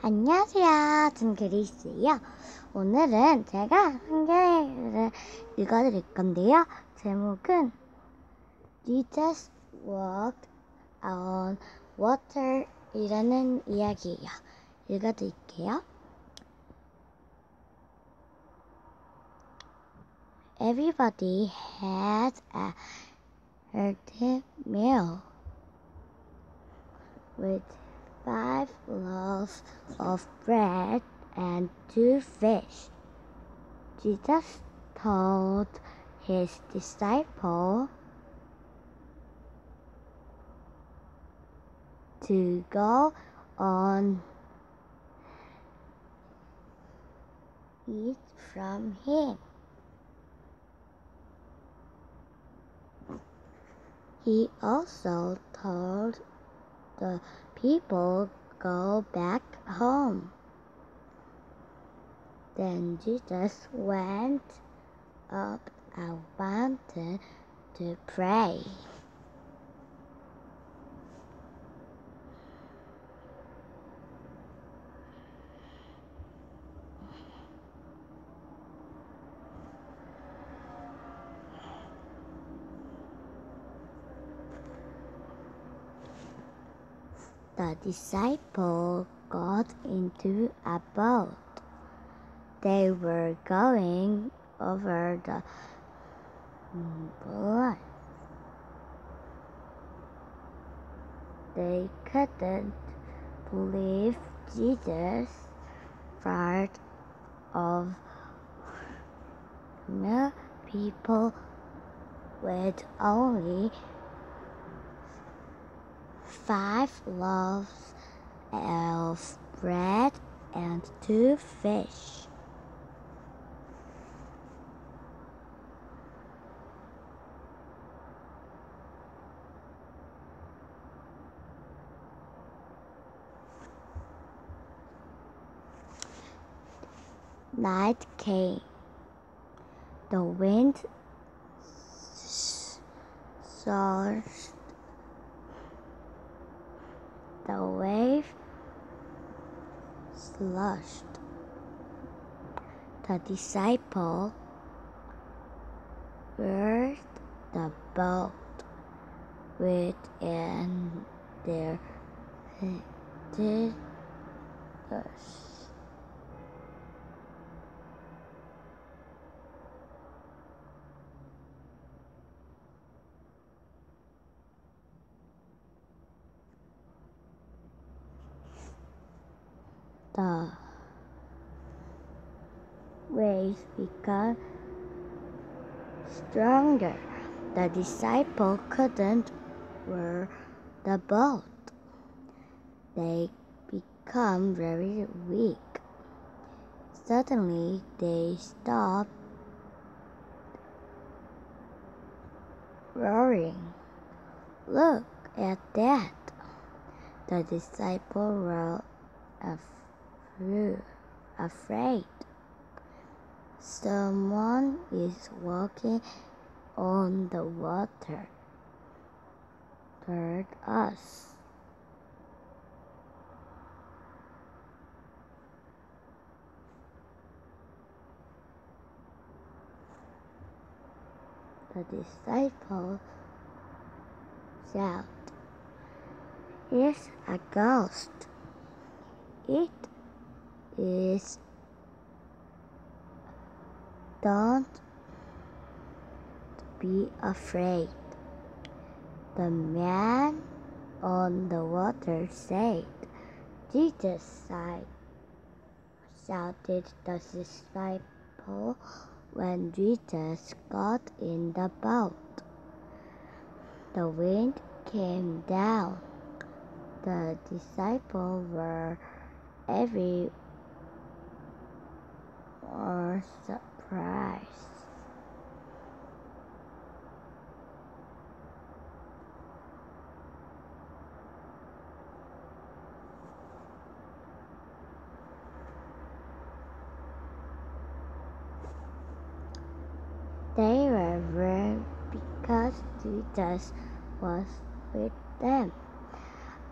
안녕하세요. 전 그리스예요. 오늘은 제가 한 개를 읽어드릴 건데요. 제목은 Jesus walked on water 이라는 이야기예요. 읽어드릴게요. Everybody had a hearty meal with five loaves of bread and two fish. Jesus told his disciple to go on eat from him. He also told the people go back home. Then Jesus went up a mountain to pray. The disciple got into a boat. They were going over the blood. They couldn't believe Jesus part of the people with only five loaves of bread and two fish. Night came. The wind surged. The wave slushed. The disciple berthed the boat within their fetters. The waves became stronger. The disciple couldn't wear the boat. They become very weak. Suddenly they stopped roaring. Look at that! The disciple were afraid. Someone is walking on the water toward us. The disciple shouted, It's a ghost. It is don't be afraid. The man on the water said, Jesus sighed, shouted the disciple when Jesus got in the boat. The wind came down. The disciples were every or surprised. They were very because Jesus was with them.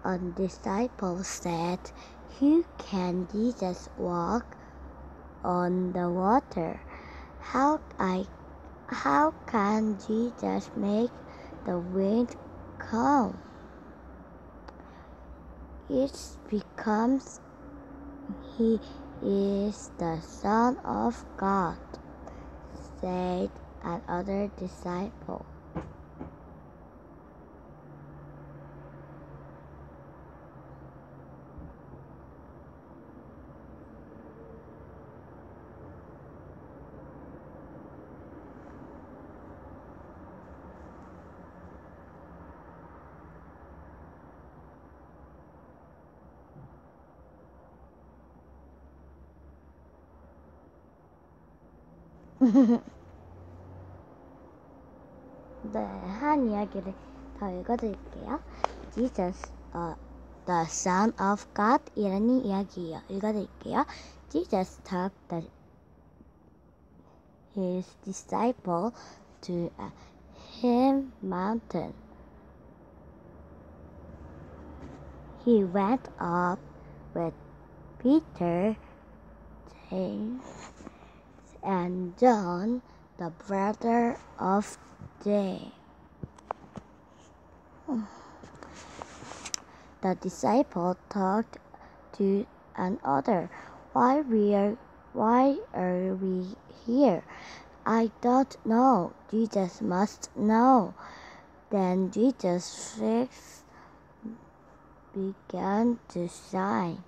A disciple said, Who can Jesus walk on the water? How I how can Jesus make the wind calm? It becomes he is the Son of God, said another disciple. 한 이야기를 더 읽어드릴게요. Jesus, uh, the Son of God 이라는 이야기예요. 읽어드릴게요. Jesus took the, his disciple to a him mountain. He went up with Peter, James, and John, the brother of James. The disciple talked to another, "Why we are, why are we here?" "I don't know." Jesus must know. Then Jesus' face began to shine.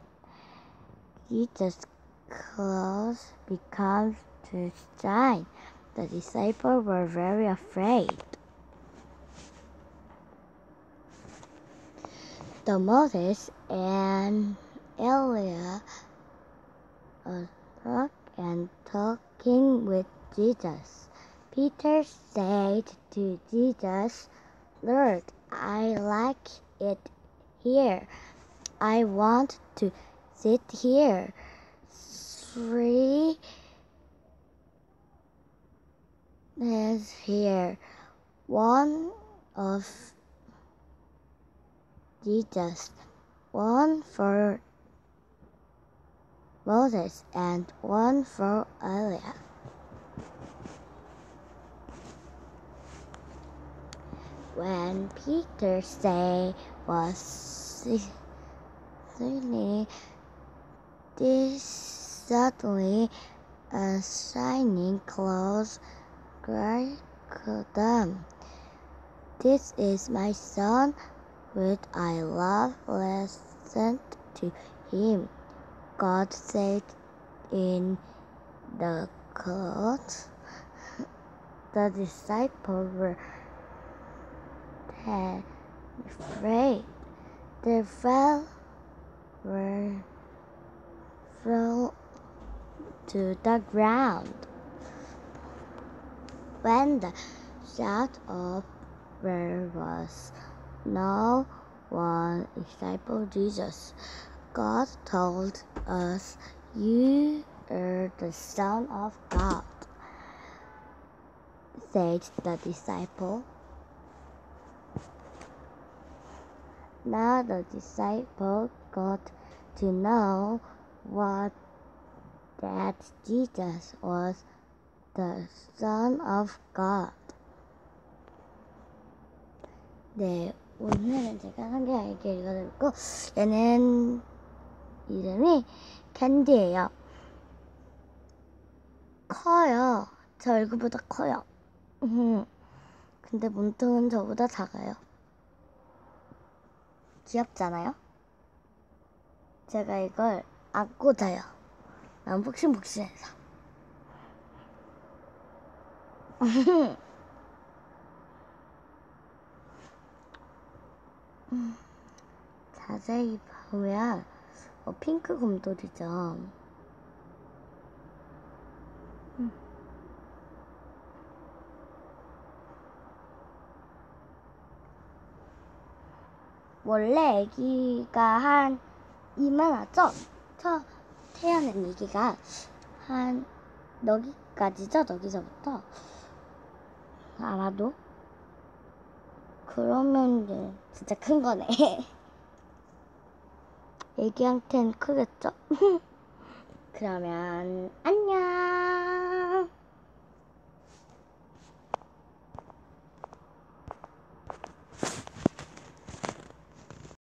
Jesus' clothes began to shine. The disciples were very afraid. The Moses and Elijah uh, and talking with Jesus. Peter said to Jesus, Lord, I like it here. I want to sit here. Three is here. One of Jesus, one for Moses, and one for Elijah. When Peter say was suddenly this suddenly a shining cloth them. This is my son, which I love. Listen to him. God said in the cloud. The disciples were afraid. They fell were fell to the ground. When the shout of there was no one disciple Jesus, God told us, You are the Son of God, said the disciple. Now the disciple got to know what that Jesus was the Son of God. 네, 오늘은 제가 성경에게 읽어드렸고, 얘는 이름이 캔디예요. 커요. 저 얼굴보다 커요. 근데 몸통은 저보다 작아요. 귀엽잖아요? 제가 이걸 안고 자요. 난 복신복신해서. 자세히 보면 어, 핑크 곰돌이죠. 원래 아기가 한 이만하죠? 저 태어난 아기가 한 여기까지죠? 여기서부터 아마도 그러면 이제 진짜 큰 거네. 애기한텐 크겠죠? 그러면 안녕.